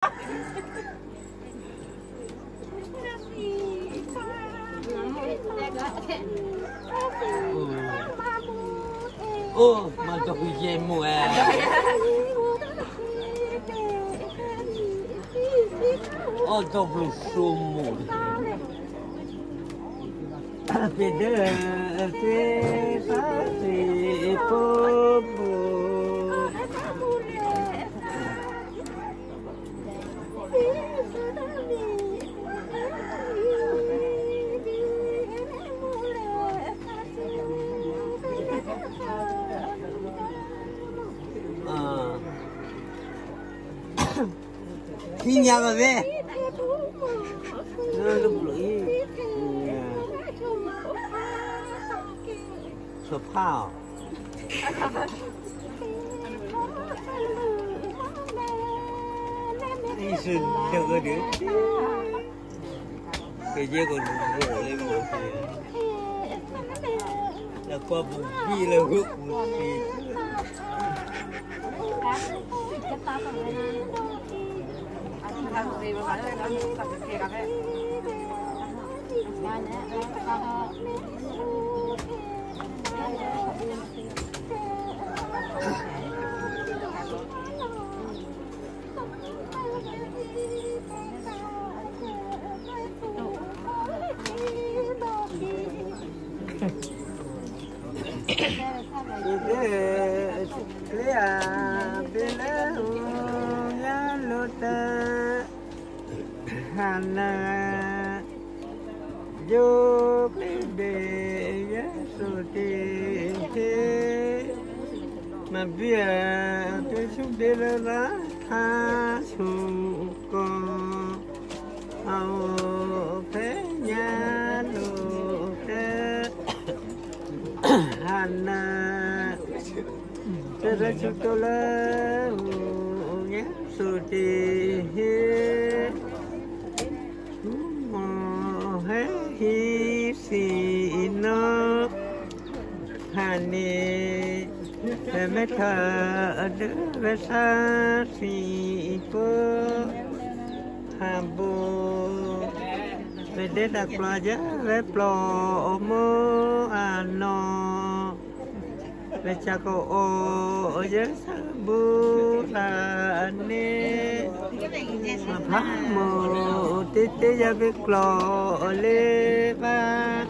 哦，妈的，会羡慕哎！哦，都不羡慕。别的，别的。一年个人这都不容易可怕啊看你是六个零给这个炉我来给你那看不灭了我估哎。một kìa. Hana yo de yesu te mà ma bia te su de la la ha su ko ao pe nya lo te Hana te ra su to la yesu te hi sa bu mẹ thờ ma mo xa xì ya hà klo về đế đặc se giá về yu ô mô à nò về cha cô ô ô giá sa si là nê mà ve mô tí tí giá về si ô lê ba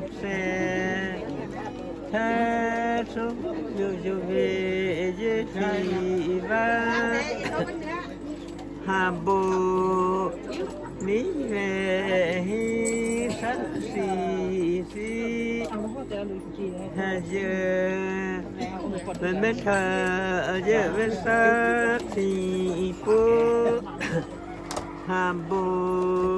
de si ve si dù mo ha phe de mo phe si lu po ve ni xì ye si na ha ne ve me bên sắc xì phố hà bồ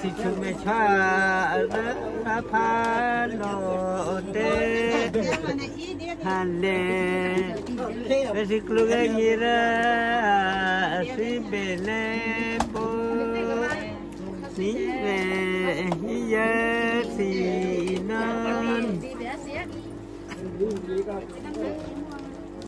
si chu me cha ra sa pha no te. Ha ve si klu ga ni ra si be le po. Ni ve ye si non